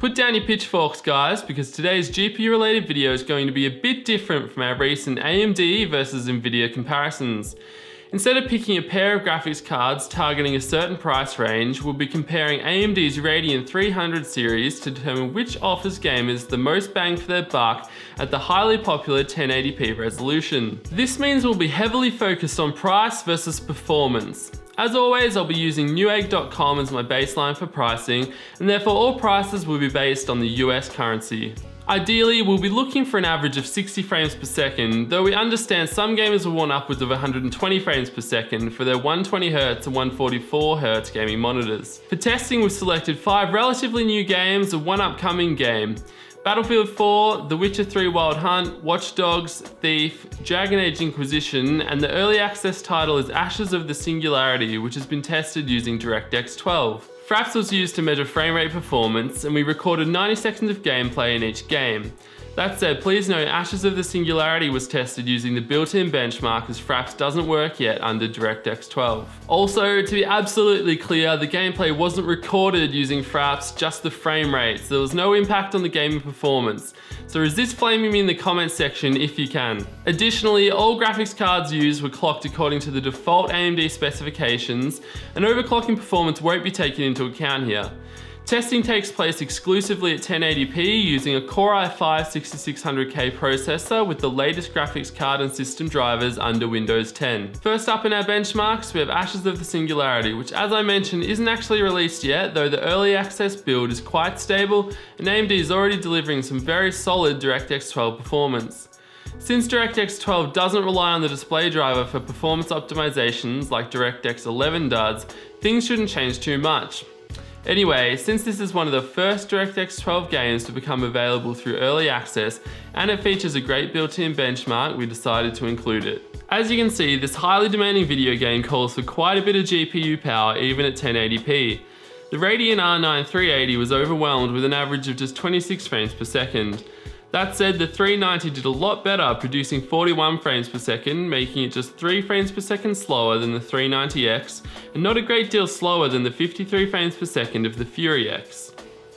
Put down your pitchforks guys because today's GPU related video is going to be a bit different from our recent AMD versus Nvidia comparisons. Instead of picking a pair of graphics cards targeting a certain price range, we'll be comparing AMD's Radeon 300 series to determine which offers gamers the most bang for their buck at the highly popular 1080p resolution. This means we'll be heavily focused on price versus performance. As always, I'll be using newegg.com as my baseline for pricing, and therefore all prices will be based on the US currency. Ideally, we'll be looking for an average of 60 frames per second, though we understand some gamers will want upwards of 120 frames per second for their 120Hz and 144Hz gaming monitors. For testing, we've selected five relatively new games and one upcoming game. Battlefield 4, The Witcher 3 Wild Hunt, Watch Dogs, Thief, Dragon Age Inquisition, and the early access title is Ashes of the Singularity, which has been tested using DirectX 12. Fraps was used to measure frame rate performance, and we recorded 90 seconds of gameplay in each game. That said, please note Ashes of the Singularity was tested using the built-in benchmark as Fraps doesn't work yet under DirectX 12. Also, to be absolutely clear, the gameplay wasn't recorded using Fraps, just the frame rates. there was no impact on the gaming performance. So resist flaming me in the comments section if you can. Additionally, all graphics cards used were clocked according to the default AMD specifications, and overclocking performance won't be taken into account here. Testing takes place exclusively at 1080p using a Core i5 6600K processor with the latest graphics card and system drivers under Windows 10. First up in our benchmarks, we have Ashes of the Singularity, which as I mentioned isn't actually released yet, though the early access build is quite stable and AMD is already delivering some very solid DirectX 12 performance. Since DirectX 12 doesn't rely on the display driver for performance optimizations like DirectX 11 does, things shouldn't change too much. Anyway, since this is one of the first DirectX 12 games to become available through early access, and it features a great built-in benchmark, we decided to include it. As you can see, this highly demanding video game calls for quite a bit of GPU power even at 1080p. The Radeon R9 380 was overwhelmed with an average of just 26 frames per second. That said, the 390 did a lot better, producing 41 frames per second, making it just 3 frames per second slower than the 390X, and not a great deal slower than the 53 frames per second of the Fury X.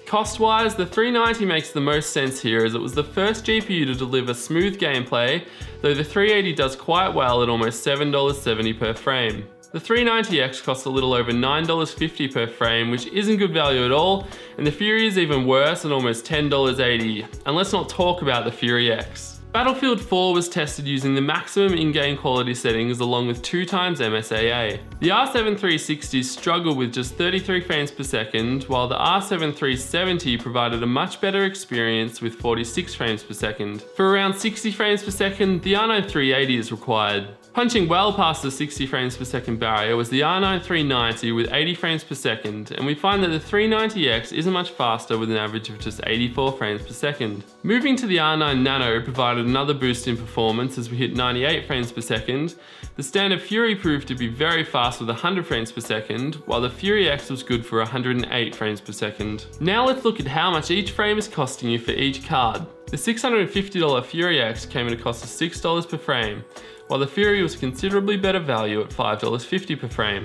Cost-wise, the 390 makes the most sense here as it was the first GPU to deliver smooth gameplay, though the 380 does quite well at almost $7.70 per frame. The 390X costs a little over $9.50 per frame, which isn't good value at all, and the Fury is even worse at almost $10.80. And let's not talk about the Fury X. Battlefield 4 was tested using the maximum in-game quality settings along with 2 times MSAA. The R7 360 struggled with just 33 frames per second, while the R7 370 provided a much better experience with 46 frames per second. For around 60 frames per second, the R9 380 is required. Punching well past the 60 frames per second barrier was the R9 390 with 80 frames per second, and we find that the 390X isn't much faster with an average of just 84 frames per second. Moving to the R9 Nano provided another boost in performance as we hit 98 frames per second. The standard Fury proved to be very fast with 100 frames per second, while the Fury X was good for 108 frames per second. Now let's look at how much each frame is costing you for each card. The $650 Fury X came at a cost of $6 per frame, while the Fury was considerably better value at $5.50 per frame.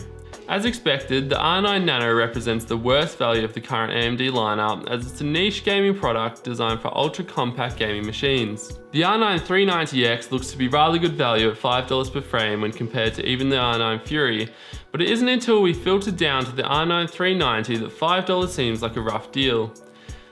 As expected, the R9 Nano represents the worst value of the current AMD lineup as it's a niche gaming product designed for ultra compact gaming machines. The R9 390X looks to be rather good value at $5 per frame when compared to even the R9 Fury, but it isn't until we filter down to the R9 390 that $5 seems like a rough deal.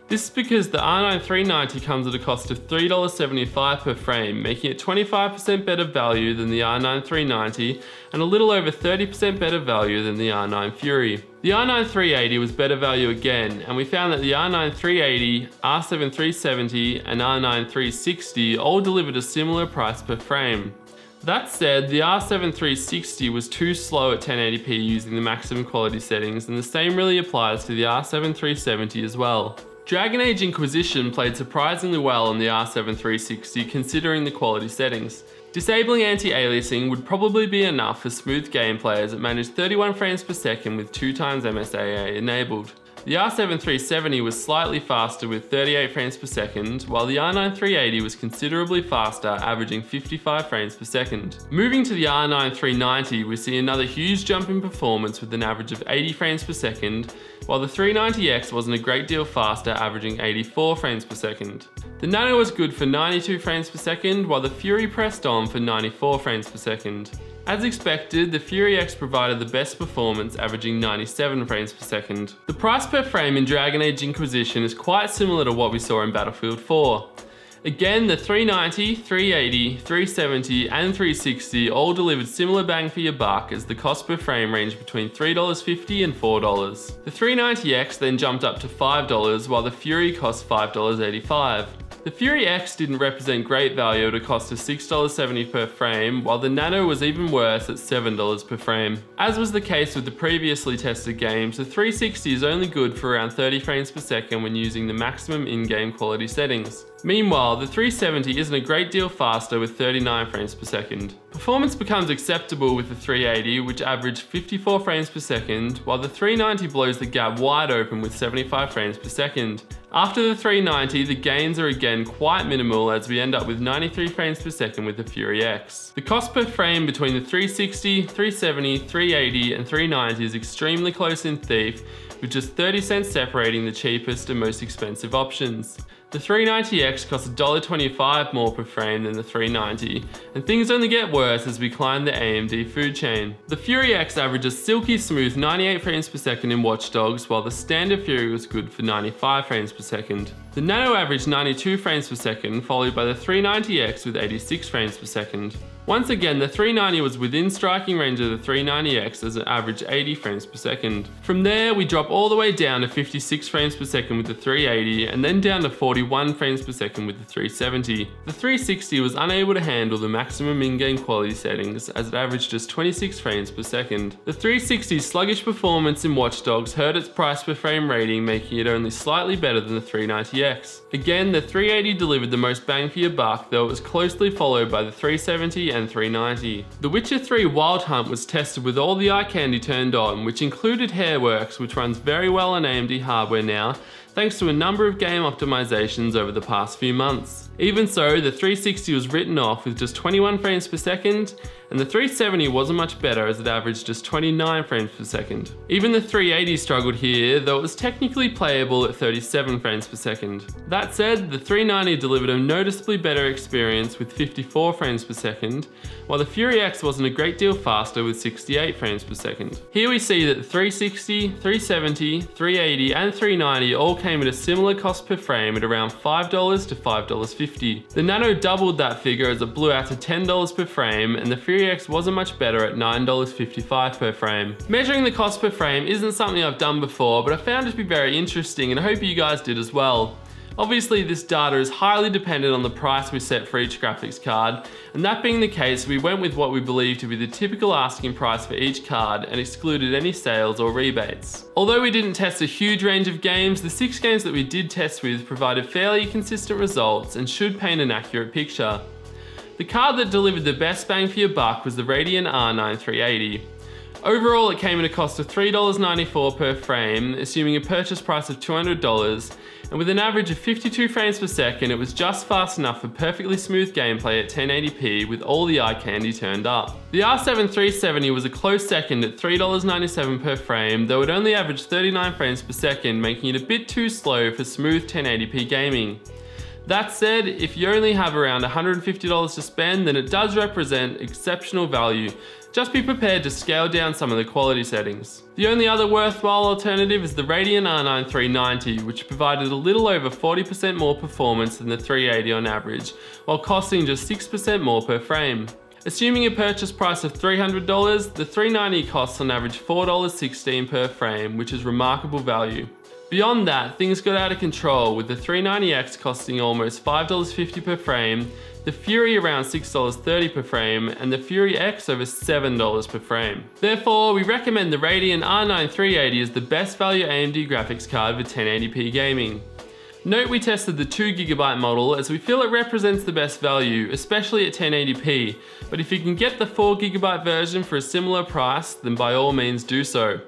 This is because the R9 390 comes at a cost of $3.75 per frame, making it 25% better value than the R9 390 and a little over 30% better value than the R9 Fury. The R9 380 was better value again, and we found that the R9 380, R7 370 and R9 360 all delivered a similar price per frame. That said, the R7 360 was too slow at 1080p using the maximum quality settings, and the same really applies to the R7 370 as well. Dragon Age Inquisition played surprisingly well on the R7 360 considering the quality settings. Disabling anti-aliasing would probably be enough for smooth gameplay as it managed 31 frames per second with 2 times MSAA enabled. The R7 370 was slightly faster with 38 frames per second, while the R9 380 was considerably faster, averaging 55 frames per second. Moving to the R9 390, we see another huge jump in performance with an average of 80 frames per second, while the 390X wasn't a great deal faster, averaging 84 frames per second. The Nano was good for 92 frames per second, while the Fury pressed on for 94 frames per second. As expected, the Fury X provided the best performance, averaging 97 frames per second. The price per frame in Dragon Age Inquisition is quite similar to what we saw in Battlefield 4. Again, the 390, 380, 370 and 360 all delivered similar bang for your buck as the cost per frame ranged between $3.50 and $4. The 390X then jumped up to $5 while the Fury cost $5.85. The Fury X didn't represent great value at a cost of $6.70 per frame, while the Nano was even worse at $7 per frame. As was the case with the previously tested games, the 360 is only good for around 30 frames per second when using the maximum in-game quality settings. Meanwhile, the 370 isn't a great deal faster with 39 frames per second. Performance becomes acceptable with the 380, which averaged 54 frames per second, while the 390 blows the gap wide open with 75 frames per second. After the 390, the gains are again quite minimal as we end up with 93 frames per second with the Fury X. The cost per frame between the 360, 370, 380 and 390 is extremely close in Thief, with just 30 cents separating the cheapest and most expensive options. The 390X costs $1.25 more per frame than the 390, and things only get worse as we climb the AMD food chain. The Fury X averages silky smooth 98 frames per second in Watch Dogs, while the standard Fury was good for 95 frames per second. The Nano averaged 92 frames per second, followed by the 390X with 86 frames per second. Once again, the 390 was within striking range of the 390X as an average 80 frames per second. From there, we drop all the way down to 56 frames per second with the 380 and then down to 41 frames per second with the 370. The 360 was unable to handle the maximum in-game quality settings as it averaged just 26 frames per second. The 360's sluggish performance in Watch Dogs hurt its price per frame rating making it only slightly better than the 390X. Again, the 380 delivered the most bang for your buck though it was closely followed by the 370 and 390. The Witcher 3 Wild Hunt was tested with all the eye candy turned on, which included Hairworks, which runs very well on AMD hardware now, thanks to a number of game optimizations over the past few months. Even so, the 360 was written off with just 21 frames per second, and the 370 wasn't much better as it averaged just 29 frames per second. Even the 380 struggled here, though it was technically playable at 37 frames per second. That said, the 390 delivered a noticeably better experience with 54 frames per second, while the Fury X wasn't a great deal faster with 68 frames per second. Here we see that the 360, 370, 380 and 390 all came at a similar cost per frame at around $5 to $5.50. The Nano doubled that figure as it blew out to $10 per frame and the Fury X wasn't much better at $9.55 per frame. Measuring the cost per frame isn't something I've done before but I found it to be very interesting and I hope you guys did as well. Obviously this data is highly dependent on the price we set for each graphics card, and that being the case we went with what we believe to be the typical asking price for each card and excluded any sales or rebates. Although we didn't test a huge range of games, the six games that we did test with provided fairly consistent results and should paint an accurate picture. The card that delivered the best bang for your buck was the Radeon R9 380. Overall, it came at a cost of $3.94 per frame, assuming a purchase price of $200, and with an average of 52 frames per second, it was just fast enough for perfectly smooth gameplay at 1080p with all the eye candy turned up. The R7 370 was a close second at $3.97 per frame, though it only averaged 39 frames per second, making it a bit too slow for smooth 1080p gaming. That said, if you only have around $150 to spend, then it does represent exceptional value. Just be prepared to scale down some of the quality settings. The only other worthwhile alternative is the Radeon R9 390, which provided a little over 40% more performance than the 380 on average, while costing just 6% more per frame. Assuming a purchase price of $300, the 390 costs on average $4.16 per frame, which is remarkable value. Beyond that, things got out of control with the 390X costing almost $5.50 per frame, the Fury around $6.30 per frame, and the Fury X over $7 per frame. Therefore, we recommend the Radeon R9 380 as the best value AMD graphics card for 1080p gaming. Note we tested the 2GB model as we feel it represents the best value, especially at 1080p, but if you can get the 4GB version for a similar price, then by all means do so.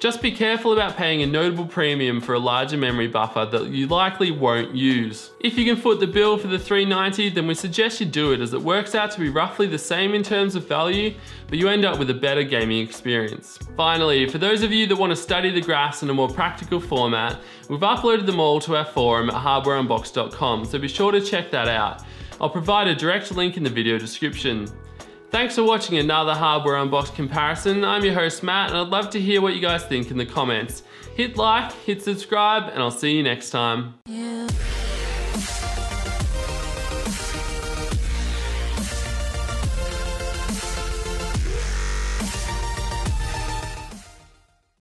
Just be careful about paying a notable premium for a larger memory buffer that you likely won't use. If you can foot the bill for the 390, then we suggest you do it as it works out to be roughly the same in terms of value, but you end up with a better gaming experience. Finally, for those of you that want to study the graphs in a more practical format, we've uploaded them all to our forum at hardwareunboxed.com, so be sure to check that out. I'll provide a direct link in the video description. Thanks for watching another Hardware Unboxed comparison. I'm your host Matt and I'd love to hear what you guys think in the comments. Hit like, hit subscribe, and I'll see you next time. Yeah.